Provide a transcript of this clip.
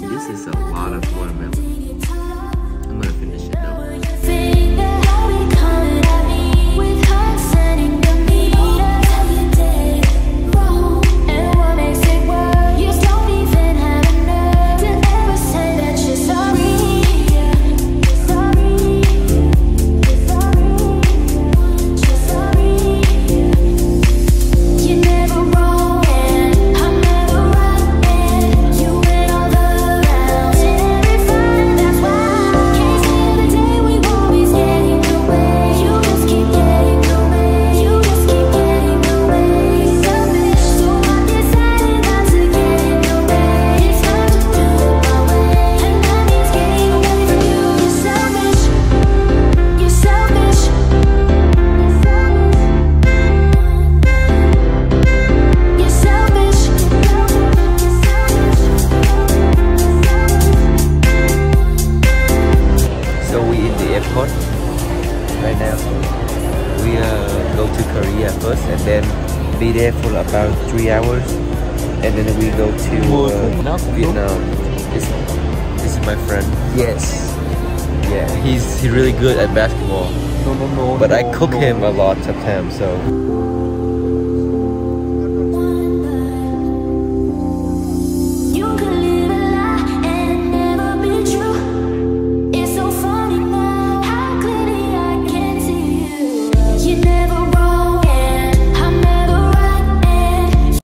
This is a lot of watermelon. Airport right now. We uh, go to Korea first and then be there for about three hours, and then we go to uh, Vietnam. This, this is my friend. Yes. Yeah, he's he's really good at basketball, No, no, no. but I cook no. him a lot sometimes. So